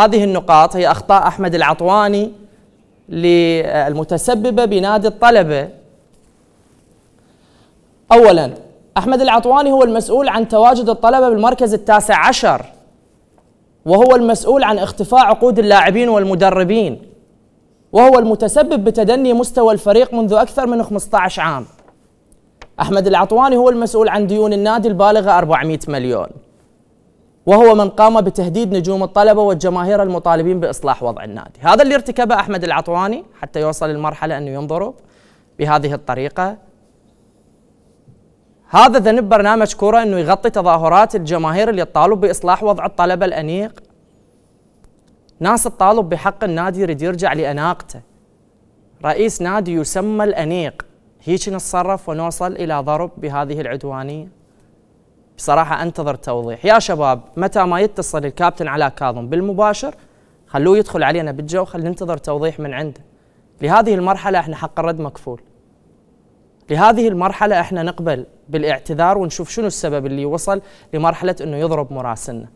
هذه النقاط هي أخطاء أحمد العطواني المتسببة بنادي الطلبة. أولا أحمد العطواني هو المسؤول عن تواجد الطلبة بالمركز التاسع عشر وهو المسؤول عن اختفاء عقود اللاعبين والمدربين وهو المتسبب بتدني مستوى الفريق منذ أكثر من 15 عام. أحمد العطواني هو المسؤول عن ديون النادي البالغة 400 مليون. وهو من قام بتهديد نجوم الطلبة والجماهير المطالبين بإصلاح وضع النادي. هذا اللي ارتكبه أحمد العطواني حتى يوصل للمرحلة أنه ينضرب بهذه الطريقة. هذا ذنب برنامج كورة أنه يغطي تظاهرات الجماهير اللي تطالب بإصلاح وضع الطلبة الأنيق. ناس تطالب بحق النادي يريد يرجع لأناقته. رئيس نادي يسمى الأنيق. هيك نتصرف ونوصل إلى ضرب بهذه العدوانية. بصراحة أنتظر توضيح. يا شباب متى ما يتصل الكابتن علاء كاظم بالمباشر خلوه يدخل علينا بالجو خلينا ننتظر توضيح من عنده. لهذه المرحلة إحنا حق الرد مكفول. لهذه المرحلة إحنا نقبل بالاعتذار ونشوف شنو السبب اللي وصل لمرحلة إنه يضرب مراسلنا.